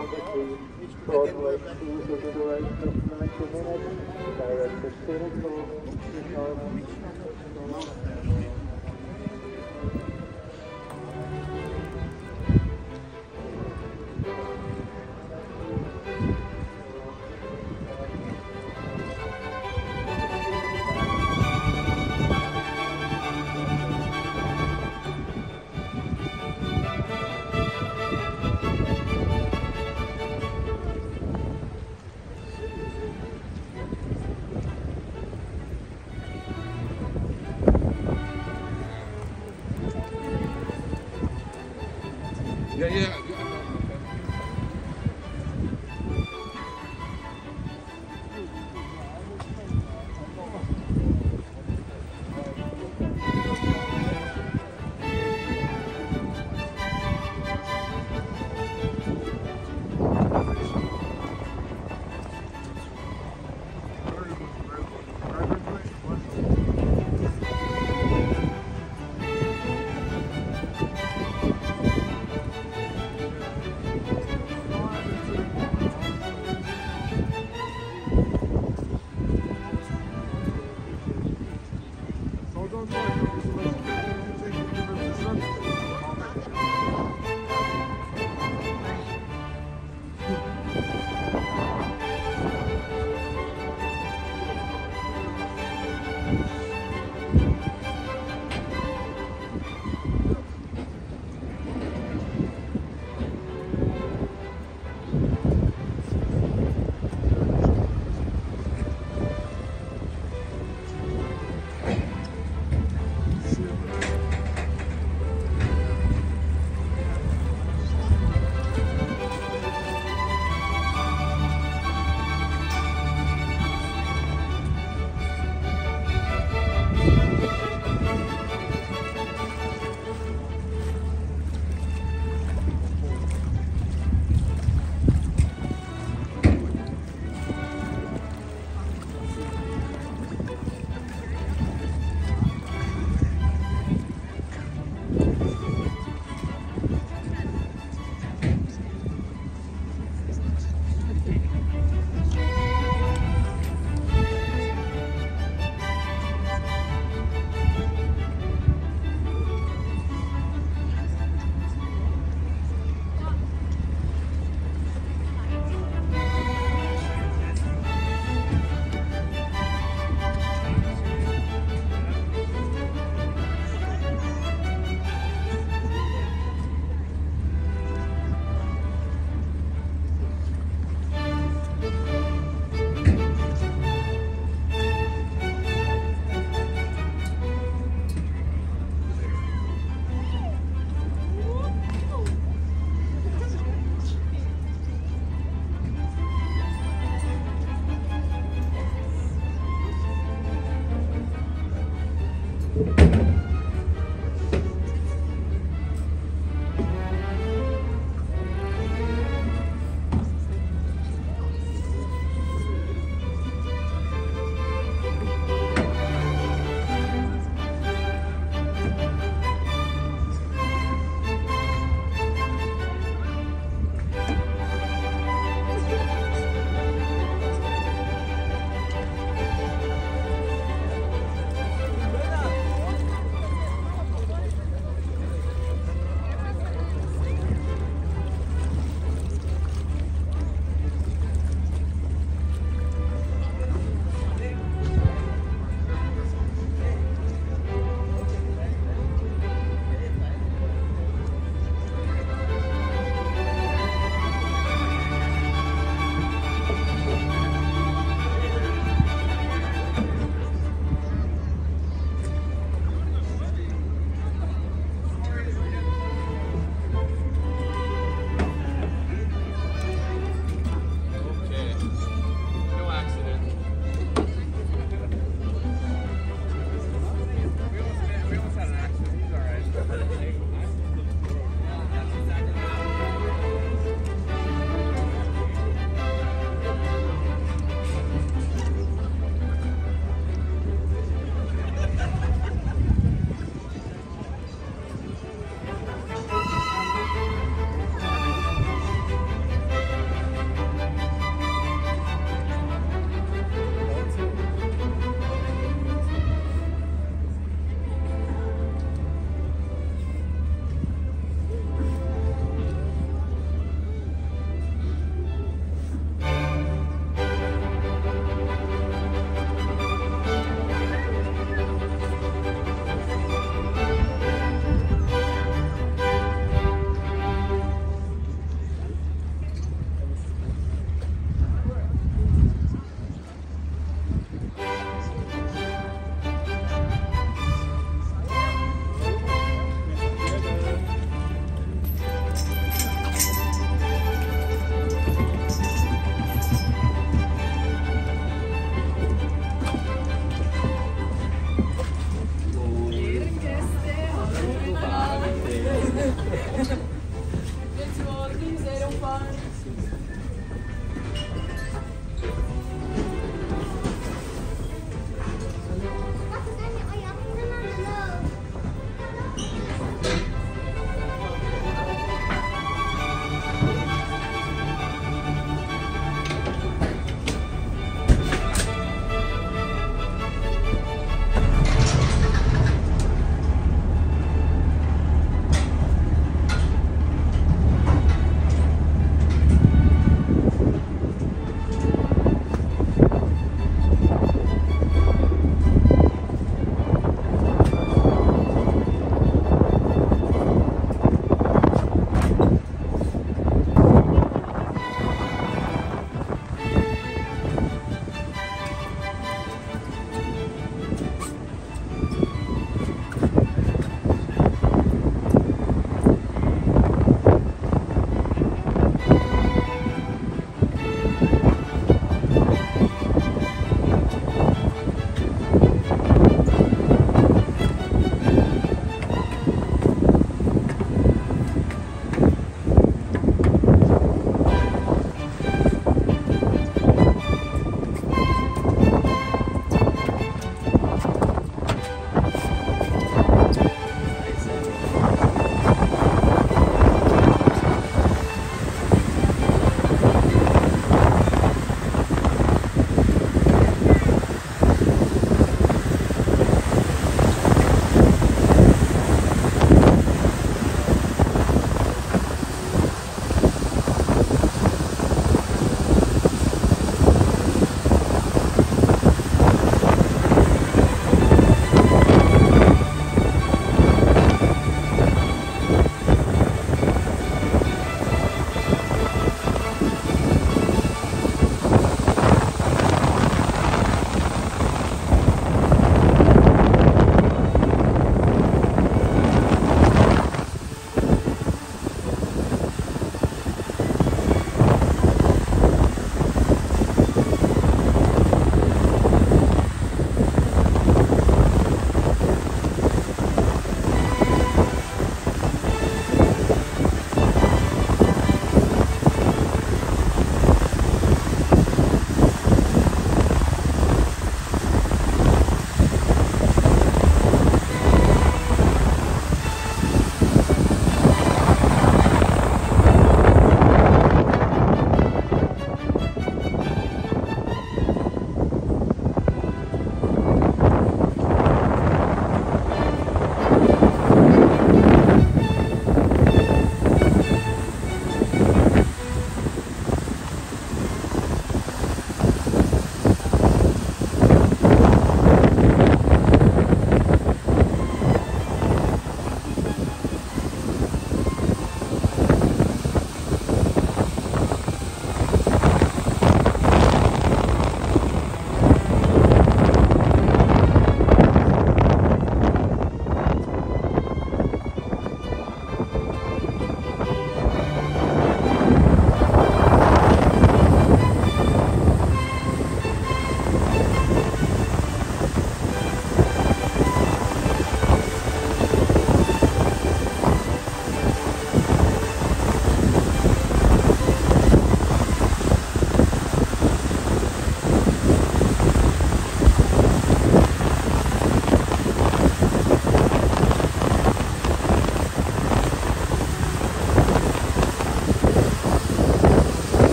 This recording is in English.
Broadway cruise duration of 90 minutes, directed